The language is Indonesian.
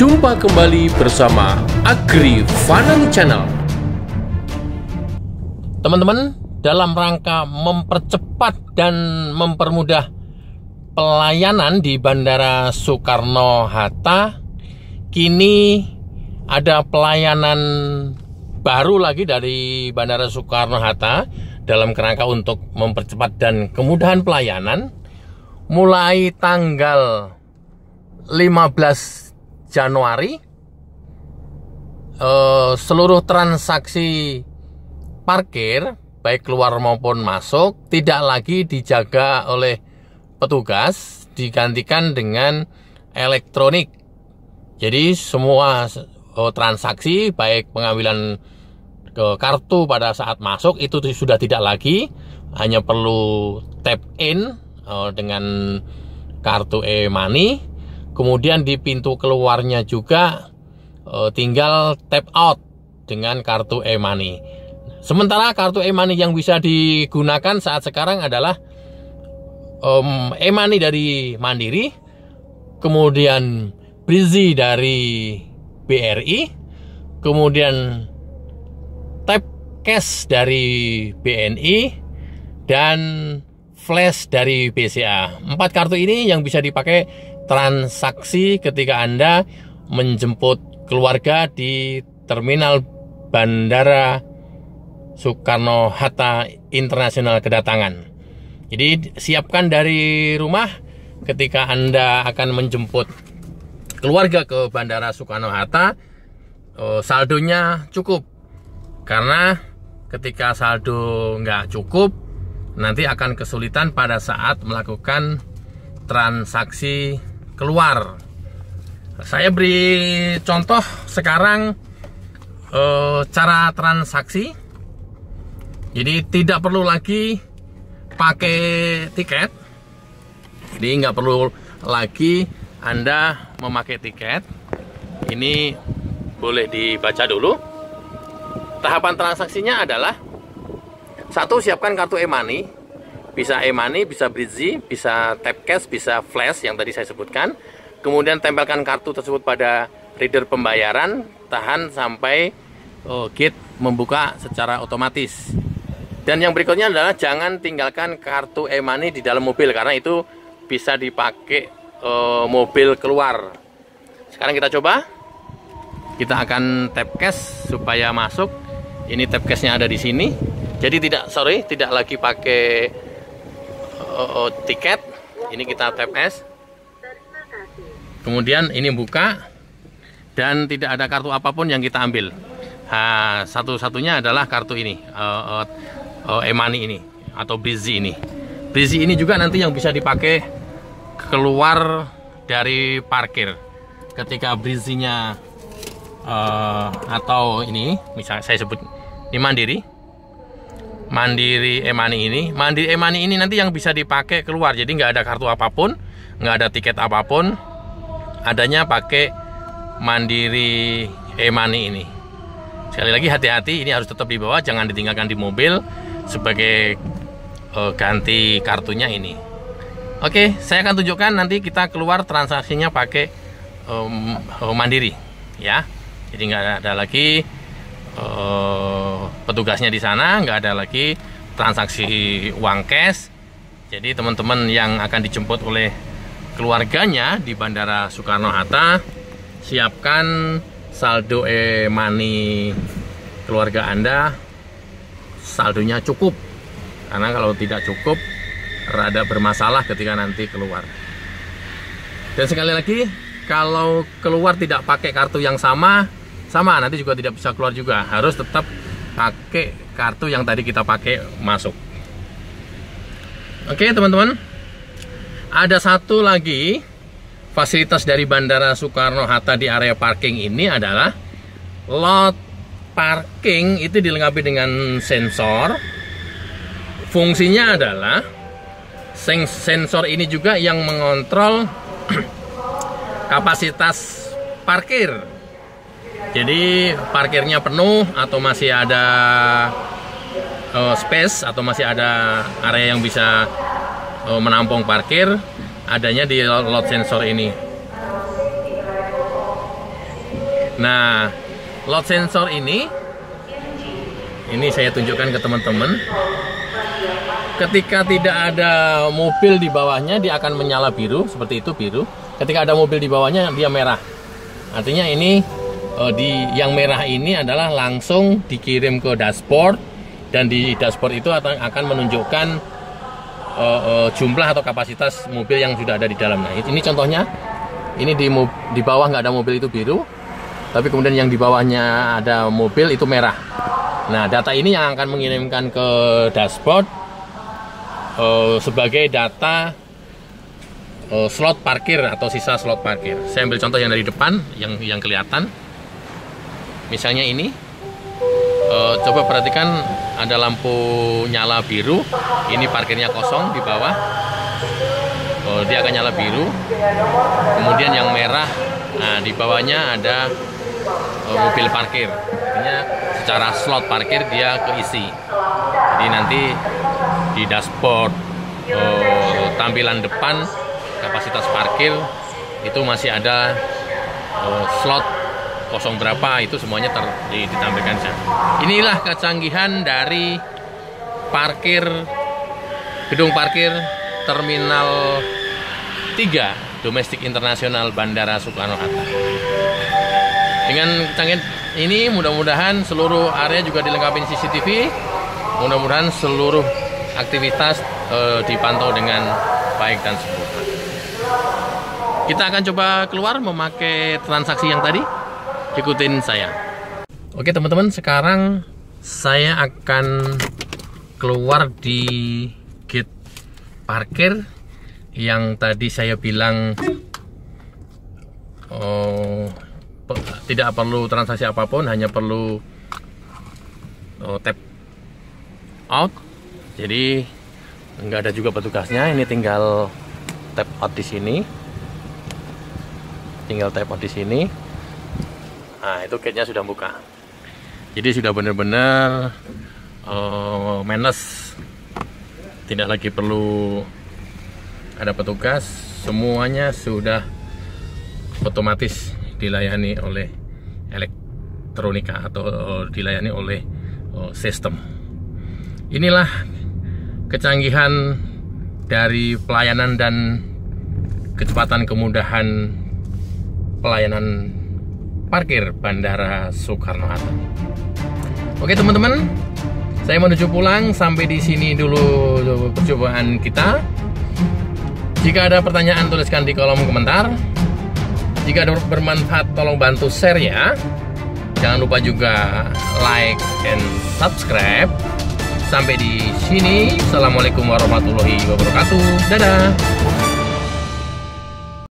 Jumpa kembali bersama Agri Farming Channel. Teman-teman, dalam rangka mempercepat dan mempermudah pelayanan di Bandara Soekarno-Hatta, kini ada pelayanan baru lagi dari Bandara Soekarno-Hatta dalam kerangka untuk mempercepat dan kemudahan pelayanan mulai tanggal 15 Januari eh, seluruh transaksi parkir baik keluar maupun masuk tidak lagi dijaga oleh petugas digantikan dengan elektronik. Jadi semua eh, transaksi baik pengambilan ke kartu pada saat masuk itu sudah tidak lagi. Hanya perlu tap in eh, dengan kartu e-money Kemudian di pintu keluarnya juga e, tinggal tap out dengan kartu e-money. Sementara kartu e-money yang bisa digunakan saat sekarang adalah e-money dari Mandiri, kemudian Brizi dari BRI, kemudian tap cash dari BNI, dan flash dari BCA. Empat kartu ini yang bisa dipakai transaksi ketika Anda menjemput keluarga di terminal Bandara Soekarno-Hatta Internasional Kedatangan. Jadi siapkan dari rumah ketika Anda akan menjemput keluarga ke Bandara Soekarno-Hatta, oh, saldonya cukup. Karena ketika saldo nggak cukup, nanti akan kesulitan pada saat melakukan transaksi keluar. Saya beri contoh sekarang e, cara transaksi. Jadi tidak perlu lagi pakai tiket. Jadi nggak perlu lagi Anda memakai tiket. Ini boleh dibaca dulu. Tahapan transaksinya adalah satu siapkan kartu e-money bisa e-money, bisa Bridzi, bisa tap cash, bisa flash yang tadi saya sebutkan. Kemudian tempelkan kartu tersebut pada reader pembayaran, tahan sampai oh, gate membuka secara otomatis. Dan yang berikutnya adalah jangan tinggalkan kartu e-money di dalam mobil karena itu bisa dipakai oh, mobil keluar. Sekarang kita coba. Kita akan tap cash supaya masuk. Ini tap cashnya ada di sini. Jadi tidak sorry, tidak lagi pakai oh, oh, tiket. Ini kita tap S. Kemudian ini buka. Dan tidak ada kartu apa pun yang kita ambil. Nah, satu-satunya adalah kartu ini. Uh, uh, uh, ini. Atau Brizi ini. Brizi ini juga nanti yang bisa dipakai keluar dari parkir. Ketika Brizinya uh, atau ini misalnya saya sebut ini mandiri Mandiri Emani ini. Mandiri Emani ini nanti yang bisa dipakai keluar. Jadi nggak ada kartu apa pun, nggak ada tiket apa pun. Adanya pakai Mandiri Emani ini. Sekali lagi hati-hati, ini harus tetap dibawa, jangan ditinggalkan di mobil sebagai uh, ganti kartunya ini. Oke, saya akan tunjukkan nanti kita keluar transaksinya pakai um, mandiri, ya. Jadi nggak ada lagi uh, petugasnya di sana nggak ada lagi transaksi uang cash. Jadi teman-teman yang akan dijemput oleh keluarganya di Bandara Soekarno-Hatta siapkan saldo e-money keluarga Anda. Saldonya cukup. Karena kalau tidak cukup rada bermasalah ketika nanti keluar. Dan sekali lagi kalau keluar tidak pakai kartu yang sama sama nanti juga tidak bisa keluar juga. Harus tetap pakai kartu yang tadi kita pakai masuk. Oke teman-teman. Ada satu lagi. Fasilitas dari Bandara Soekarno-Hatta di area parking ini adalah lot parking. Itu dilengkapi dengan sensor. Fungsinya adalah sensor ini juga yang mengontrol kapasitas parkir jadi parkirnya penuh atau masih ada uh, space atau masih ada area yang bisa uh, menampung parkir adanya di load sensor ini. Nah, load sensor ini ini saya tunjukkan ke teman-teman. Ketika tidak ada mobil di bawahnya, dia akan menyala biru seperti itu biru. Ketika ada mobil di bawahnya, dia merah. Artinya ini eh, di yang merah ini adalah langsung dikirim ke dashboard dan di dashboard itu akan menunjukkan uh, uh, jumlah atau kapasitas mobil yang sudah ada di dalam. Nah, ini contohnya. Ini di di bawah nggak ada mobil itu biru, tapi kemudian yang di bawahnya ada mobil itu merah. Nah, data ini yang akan mengirimkan ke dashboard uh, sebagai data uh, slot parkir atau sisa slot parkir. Saya ambil contoh yang dari depan, yang yang kelihatan. Misalnya ini, uh, coba perhatikan ada lampu nyala biru. Ini parkirnya kosong di bawah. Uh, dia akan nyala biru. Kemudian yang merah, nah di bawahnya ada uh, mobil parkir. Artinya secara slot parkir dia keisi. Jadi nanti di dashboard uh, tampilan depan kapasitas parkir itu masih ada slot kosong berapa itu semuanya ter, ditampilkan Inilah kecanggihan dari parkir gedung parkir terminal 3 domestik internasional Bandara Soekarno Hatta. Dengan kecanggihan ini mudah-mudahan seluruh area juga dilengkapi CCTV. Mudah-mudahan seluruh aktivitas e, dipantau dengan baik dan sempurna. Kita akan coba keluar memakai transaksi yang tadi. Ikutin saya. Oke teman-teman, sekarang saya akan keluar di gate parkir yang tadi saya bilang oh, tidak perlu transaksi apa pun, hanya perlu oh, tap out. Jadi nggak ada juga petugasnya, ini tinggal tap out di sini. Tinggal tap out di sini. Nah, itu gate-nya sudah buka. Jadi sudah benar-benar uh, manless. Tidak lagi perlu ada petugas, semuanya sudah otomatis dilayani oleh elektronika atau uh, dilayani oleh uh, sistem. Inilah kecanggihan dari pelayanan dan kecepatan kemudahan pelayanan parkir Bandara Soekarno-Hatta. Oke teman-teman, saya menuju pulang sampai di sini dulu percobaan kita. Jika ada pertanyaan tuliskan di kolom komentar. Jika bermanfaat tolong bantu share ya. Jangan lupa juga like dan subscribe. Sampai di sini. Assalamualaikum warahmatullahi wabarakatuh. Dadah.